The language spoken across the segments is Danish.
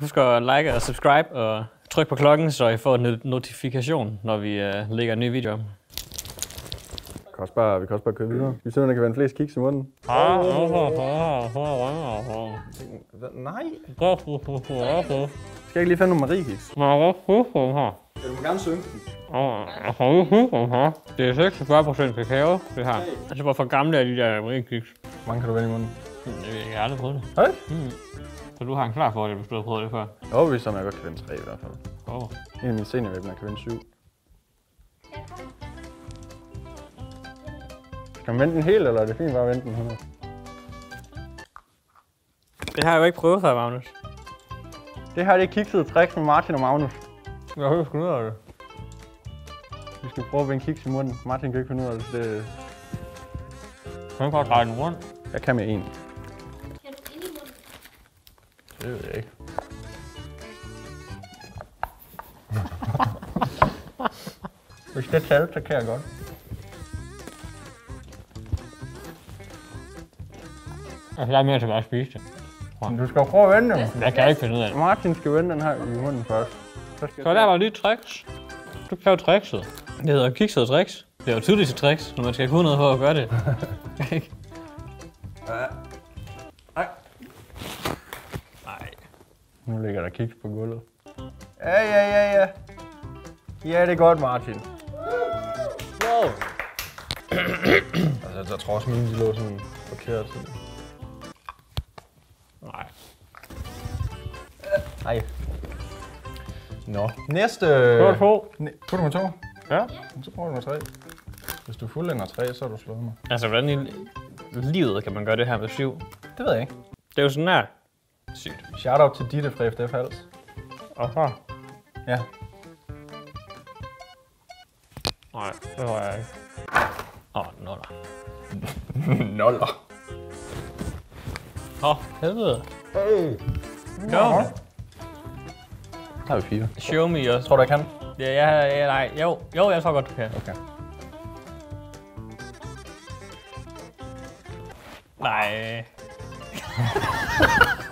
Husk at like og subscribe og tryk på klokken, så I får en notifikation, når vi uh, lægger en ny video op. Vi kan også bare, vi kan også bare køre videre. Vi simpelthen kan vende flest kiks i munden. Nej. Skal jeg ikke lige finde nogle Marie-kiks? Ja, du må gerne synge den. Det er 46 procent kakao, det her. Altså, hvorfor gamle er de der marikiks? Hvor mange kan du vende i munden? Jeg ikke, har aldrig prøvet det. Hej. Så du har en klar fordel, hvis du har prøvet det før. Jeg er overbevist om, at jeg godt kan vende tre i hvert fald. Oh. En af mine seniorvæbner kan vende syv. Skal man vente den helt, eller er det fint bare at vente den 100? Det har jeg jo ikke prøvet før, Magnus. Det her det er kiksede tricks med Martin og Magnus. Jeg har sgu ud af det. Vi skal prøve at vende kiks i munden. Martin kan ikke finde ud af det. så det kan godt dreje den rundt. jeg kan med en. Det ved jeg ikke. Hvis det er så kan jeg godt. Altså, jeg er mere til bare at spise det. Men du skal prøve at vende dem. Jeg kan ikke finde ud af det. Martin skal vende den her i munden først. Så skal Så der var lige tricks. Du kan jo trickset. Det hedder kiksede tricks. Det er jo tydeligt tricks, når man skal kunne noget for at gøre det. Nej. Nu ligger der kiks på gulvet. Ja, ja, ja, ja. Ja, det er godt, Martin. Wow. Altså, jeg tror også, mine de lå sådan forkert. Nej. Nej. Nå. Næste... Godt på. Næ- Tog du med to? Ja. Så prøver du med tre. Hvis du fuldender tre, så har du slået mig. Altså, hvordan i livet kan man gøre det her med syv? Det ved jeg ikke. Det er jo sådan her. Sygt. Shout-out til Ditte fra FDF Hals. Aha. Ja. Nej, det var jeg ikke. Åh, oh, nuller. Noller. Åh, oh, helvede. Hey. Go. Der har vi fire. Show me også. Tror du, jeg kan? Ja, ja, ja, nej. Jo, jo, jeg tror godt, du kan. Okay. Nej.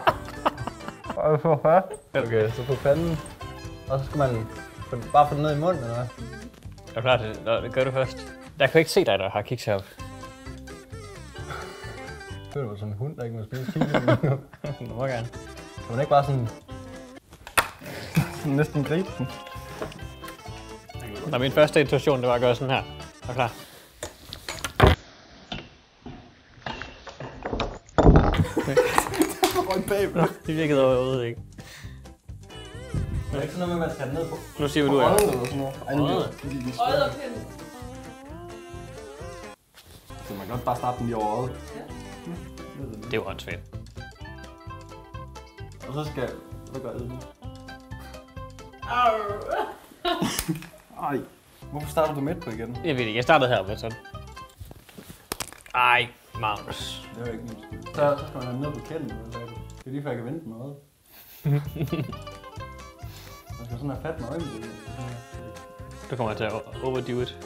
Og for fast. Okay, så på panden. Og så skal man få- bare få den ned i munden, eller hvad? Er du klar til det? Nå, det gør du først. Jeg kan ikke se dig, der har kiks heroppe. Det jo sådan en hund, der ikke må spise kiks. Du må gerne. Kan man ikke bare sådan... næsten gribe den? Nå, min første intuition, det var at gøre sådan her. Er klar? Røg bagved. Det virkede overhovedet ikke. Det er ikke sådan noget med, at man skal ned på. Nu siger vi, du er. Røget eller sådan noget. Øjet og pinden. Så man kan godt bare starte den lige over øjet. Det var åndssvagt. Og så skal... Hvad gør jeg nu? Ej. Hvorfor starter du midt på igen? Jeg ved ikke, jeg startede her med sådan. Ej, Magnus. Det var ikke min skyld. Så, så skal man have den ned på sagde du? Det er lige før jeg kan vente med øjet. Man skal sådan have fat med øjnene. Du kommer til at overdo it.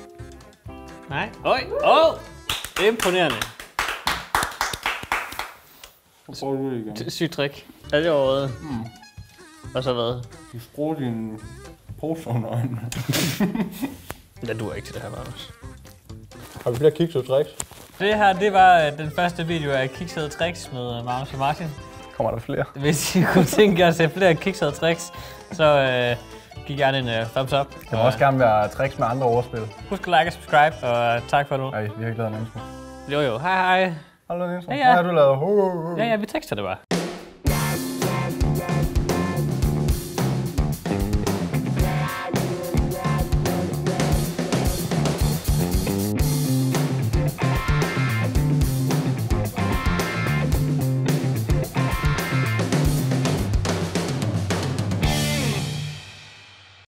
Nej. Oj, åh! Oh! Imponerende. Så prøver du det igen. Sygt trick. Er det overhovedet? Mm. Og så hvad? Du skruer din pose under øjnene. Ja, du er ikke til det her, Magnus. Har vi flere kiks og tricks? Det her, det var øh, den første video af Kiksede Tricks med øh, Magnus og Martin. Kommer der flere? Hvis I kunne tænke jer at se flere Kiksede Tricks, så øh, giv gerne en uh, thumbs up. Der må også gerne være tricks med andre overspil. Husk at like og subscribe, og øh, tak for nu. Ej, vi har ikke lavet en intro. Jo jo, hej hej. Har du lavet en intro? Ja, ja. Nej, du lavet... Ja, ja, vi tekster det bare.